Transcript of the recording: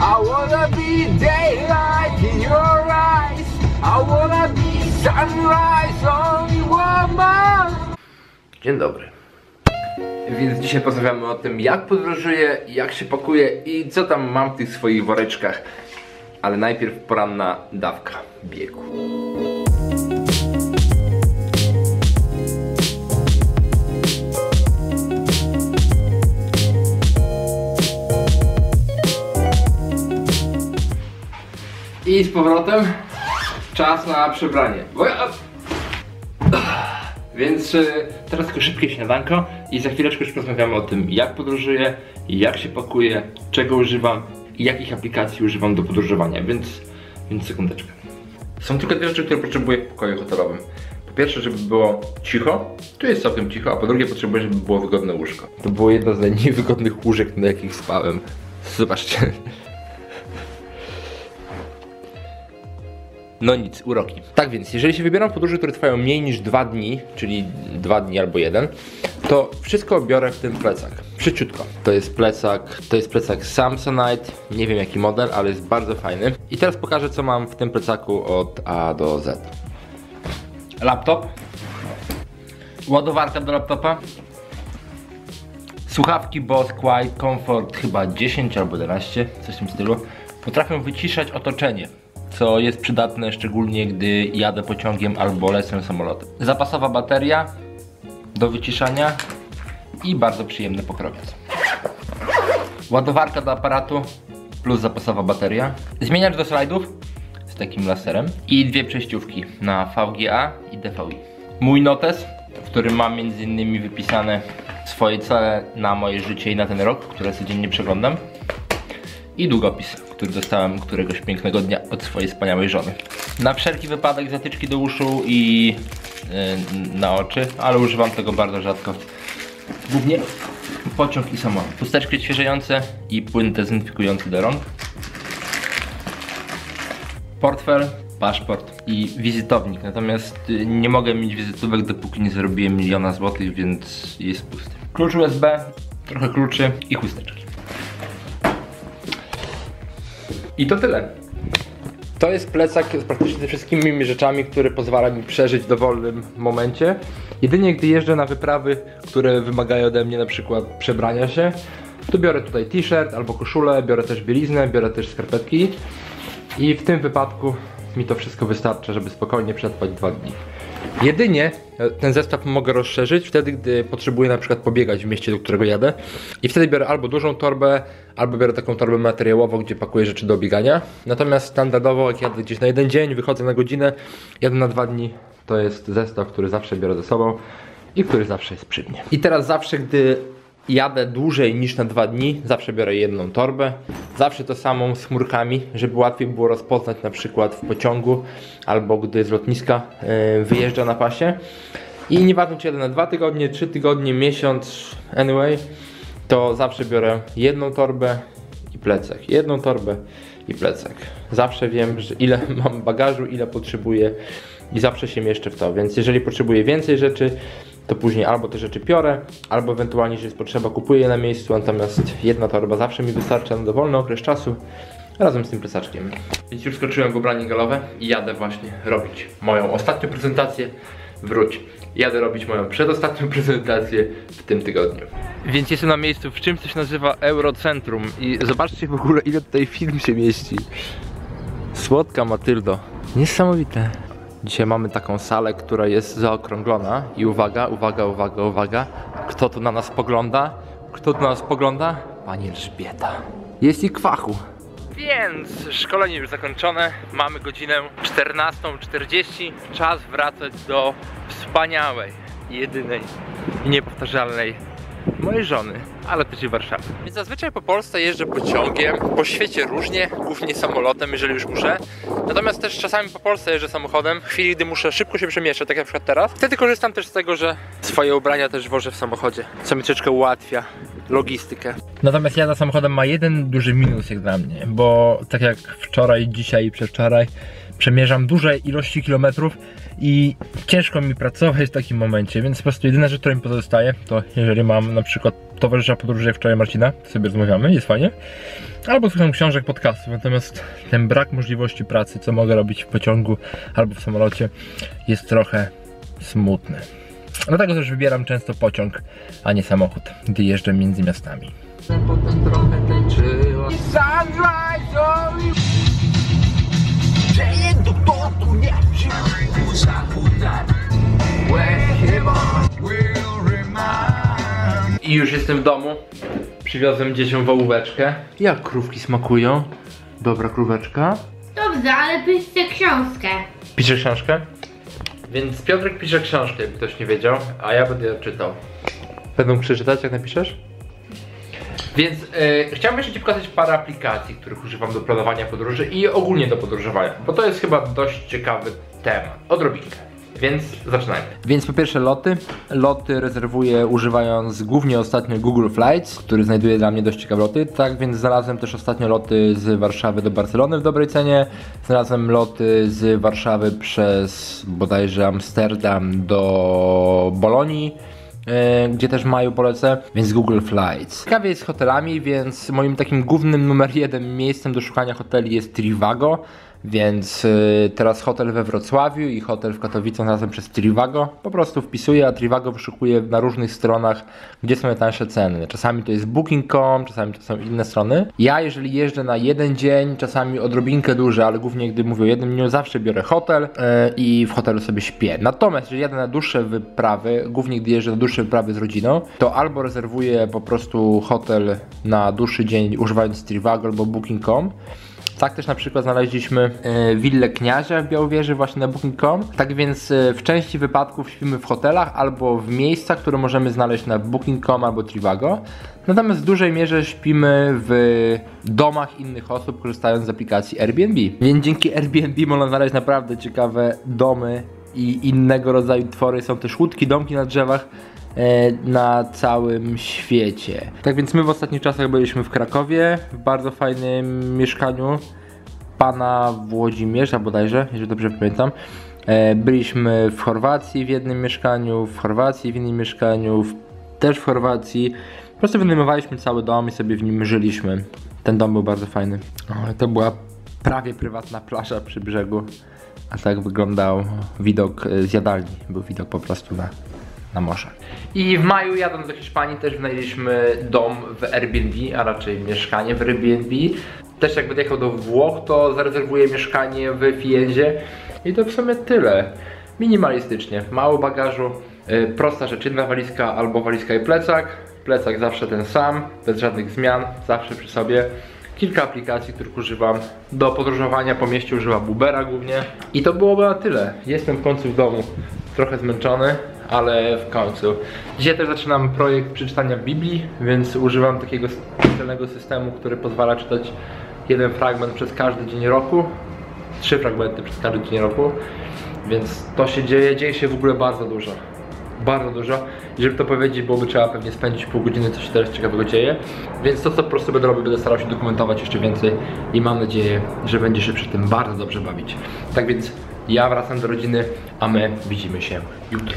I wanna be daylight in your eyes. I wanna be sunrise on your mind. Dzień dobry. Więc dzisiaj porozmawiamy o tym, jak podróżuję, jak się pakuję i co tam mam w tych swoich woreczkach. Ale najpierw poranna dawka biegu. I z powrotem czas na przebranie. Więc y, teraz tylko szybkie śniadanko i za chwileczkę już porozmawiamy o tym, jak podróżuję, jak się pakuję, czego używam i jakich aplikacji używam do podróżowania, więc, więc sekundeczkę. Są tylko dwie rzeczy, które potrzebuję w pokoju hotelowym. Po pierwsze, żeby było cicho, tu jest całkiem cicho, a po drugie potrzebuję, żeby było wygodne łóżko. To było jedno z najmniej wygodnych łóżek, na jakich spałem. Zobaczcie. No nic, uroki. Tak więc, jeżeli się wybieram w podróże, które trwają mniej niż dwa dni, czyli dwa dni albo jeden, to wszystko biorę w ten plecak. Szybciutko. To jest plecak, to jest plecak Samsonite, nie wiem jaki model, ale jest bardzo fajny. I teraz pokażę co mam w tym plecaku od A do Z. Laptop. Ładowarka do laptopa. Słuchawki Bose Quiet Comfort chyba 10 albo 11, coś w tym stylu. Potrafią wyciszać otoczenie co jest przydatne szczególnie gdy jadę pociągiem albo lecę samolotem. Zapasowa bateria do wyciszania i bardzo przyjemny pokrowiec. Ładowarka do aparatu plus zapasowa bateria. Zmieniacz do slajdów z takim laserem i dwie przejściówki na VGA i DVI. Mój notes, w którym mam między innymi wypisane swoje cele na moje życie i na ten rok, które codziennie przeglądam i długopis, który dostałem któregoś pięknego dnia od swojej wspaniałej żony. Na wszelki wypadek zatyczki do uszu i yy, na oczy, ale używam tego bardzo rzadko. Głównie pociąg i samolot. Chusteczki odświeżające i płyn dezynfekujący do rąk. Portfel, paszport i wizytownik. Natomiast y, nie mogę mieć wizytówek dopóki nie zarobiłem miliona złotych, więc jest pusty. Klucz USB, trochę kluczy i chusteczki. I to tyle. To jest plecak z praktycznie wszystkimi rzeczami, które pozwala mi przeżyć w dowolnym momencie. Jedynie gdy jeżdżę na wyprawy, które wymagają ode mnie na przykład przebrania się, to biorę tutaj t-shirt albo koszulę, biorę też bieliznę, biorę też skarpetki i w tym wypadku mi to wszystko wystarcza, żeby spokojnie przetrwać dwa dni. Jedynie ten zestaw mogę rozszerzyć wtedy, gdy potrzebuję na przykład pobiegać w mieście, do którego jadę. I wtedy biorę albo dużą torbę, albo biorę taką torbę materiałową, gdzie pakuję rzeczy do biegania. Natomiast standardowo, jak jadę gdzieś na jeden dzień, wychodzę na godzinę, jadę na dwa dni, to jest zestaw, który zawsze biorę ze sobą i który zawsze jest przy mnie. I teraz zawsze, gdy jadę dłużej niż na dwa dni, zawsze biorę jedną torbę. Zawsze to samą z chmurkami, żeby łatwiej było rozpoznać na przykład w pociągu albo gdy z lotniska yy, wyjeżdża na pasie. I nieważne czy jadę na dwa tygodnie, trzy tygodnie, miesiąc, anyway, to zawsze biorę jedną torbę i plecak. Jedną torbę i plecak. Zawsze wiem, że ile mam bagażu, ile potrzebuję i zawsze się mieszczę w to. Więc jeżeli potrzebuję więcej rzeczy, to później albo te rzeczy piorę, albo ewentualnie, jeżeli jest potrzeba, kupuję je na miejscu, natomiast jedna torba zawsze mi wystarcza na dowolny okres czasu razem z tym plecaczkiem. Więc już skoczyłem w ubranie galowe i jadę właśnie robić moją ostatnią prezentację. Wróć. Jadę robić moją przedostatnią prezentację w tym tygodniu. Więc jestem na miejscu w czymś, co się nazywa Eurocentrum i zobaczcie w ogóle ile tutaj film się mieści. Słodka Matyldo. Niesamowite. Dzisiaj mamy taką salę, która jest zaokrąglona i uwaga, uwaga, uwaga, uwaga. Kto tu na nas pogląda? Kto tu na nas pogląda? Pani Elżbieta. Jest i kwachu. Więc szkolenie już zakończone. Mamy godzinę 14.40. Czas wracać do wspaniałej, jedynej i niepowtarzalnej mojej żony, ale też i Warszawy. Więc zazwyczaj po Polsce jeżdżę pociągiem, po świecie różnie, głównie samolotem, jeżeli już muszę. Natomiast też czasami po Polsce jeżdżę samochodem, w chwili gdy muszę szybko się przemieszczać, tak jak na przykład teraz. Wtedy korzystam też z tego, że swoje ubrania też wożę w samochodzie, co mi troszeczkę ułatwia logistykę. Natomiast jazda samochodem ma jeden duży minus jak dla mnie, bo tak jak wczoraj, dzisiaj i przedwczoraj przemierzam duże ilości kilometrów i ciężko mi pracować w takim momencie, więc po prostu jedyna rzecz, która mi pozostaje, to jeżeli mam na przykład towarzysza podróży jak wczoraj Marcina, to sobie rozmawiamy, jest fajnie, albo słucham książek, podcastów, natomiast ten brak możliwości pracy, co mogę robić w pociągu albo w samolocie, jest trochę smutny. Dlatego też wybieram często pociąg, a nie samochód, gdy jeżdżę między miastami. Potem trochę tańczyła. I już jestem w domu. Przywiozłem dzieciom wołóweczkę. Jak krówki smakują? Dobra króweczka. Dobrze, ale piszcie książkę. Pisze książkę? Więc Piotrek pisze książkę, jakby ktoś nie wiedział, a ja będę ją czytał. Będą przeczytać, jak napiszesz? Więc yy, chciałbym jeszcze Ci pokazać parę aplikacji, których używam do planowania podróży i ogólnie do podróżowania, bo to jest chyba dość ciekawy temat. Odrobinkę. Więc zaczynajmy. Więc po pierwsze loty. Loty rezerwuję używając głównie ostatnio Google Flights, który znajduje dla mnie dość ciekawe loty. Tak więc znalazłem też ostatnio loty z Warszawy do Barcelony w dobrej cenie. Znalazłem loty z Warszawy przez bodajże Amsterdam do Bolonii e, gdzie też mają polecę, więc Google Flights. Ciekawie jest z hotelami, więc moim takim głównym numer jeden miejscem do szukania hoteli jest Trivago. Więc y, teraz hotel we Wrocławiu i hotel w Katowicach razem przez Trivago. Po prostu wpisuję, a Trivago wyszukuje na różnych stronach, gdzie są najtańsze ceny. Czasami to jest Booking.com, czasami to są inne strony. Ja jeżeli jeżdżę na jeden dzień, czasami odrobinkę dłużej, ale głównie gdy mówię o jednym dniu, zawsze biorę hotel yy, i w hotelu sobie śpię. Natomiast jeżeli jadę na dłuższe wyprawy, głównie gdy jeżdżę na dłuższe wyprawy z rodziną, to albo rezerwuję po prostu hotel na dłuższy dzień używając Trivago albo Booking.com, tak też na przykład znaleźliśmy e, willę Kniazia w Białowieży właśnie na Booking.com. Tak więc e, w części wypadków śpimy w hotelach albo w miejscach, które możemy znaleźć na Booking.com albo Trivago. Natomiast w dużej mierze śpimy w domach innych osób, korzystając z aplikacji Airbnb. Więc dzięki Airbnb można znaleźć naprawdę ciekawe domy i innego rodzaju twory. Są też łódki, domki na drzewach na całym świecie. Tak więc my w ostatnich czasach byliśmy w Krakowie, w bardzo fajnym mieszkaniu pana Włodzimierza bodajże, jeżeli dobrze pamiętam. E, byliśmy w Chorwacji w jednym mieszkaniu, w Chorwacji w innym mieszkaniu, też w Chorwacji. Po prostu wynajmowaliśmy cały dom i sobie w nim żyliśmy. Ten dom był bardzo fajny. To była prawie prywatna plaża przy brzegu. A tak wyglądał widok z jadalni. Był widok po prostu na na morze. I w maju jadąc do Hiszpanii też wynajęliśmy dom w Airbnb, a raczej mieszkanie w Airbnb. Też jak będę jechał do Włoch, to zarezerwuję mieszkanie w Fienzie. I to w sumie tyle. Minimalistycznie, mało bagażu, yy, prosta rzecz, jedna walizka albo walizka i plecak. Plecak zawsze ten sam, bez żadnych zmian, zawsze przy sobie kilka aplikacji, których używam do podróżowania po mieście, używam Ubera głównie i to byłoby na tyle. Jestem w końcu w domu, trochę zmęczony, ale w końcu. Dzisiaj też zaczynam projekt przeczytania Biblii, więc używam takiego specjalnego systemu, który pozwala czytać jeden fragment przez każdy dzień roku. Trzy fragmenty przez każdy dzień roku. Więc to się dzieje, dzieje się w ogóle bardzo dużo. Bardzo dużo. Żeby to powiedzieć, byłoby trzeba pewnie spędzić pół godziny, co się teraz ciekawego dzieje. Więc to, co po prostu będę robił, będę starał się dokumentować jeszcze więcej i mam nadzieję, że będzie się przy tym bardzo dobrze bawić. Tak więc ja wracam do rodziny, a my widzimy się jutro.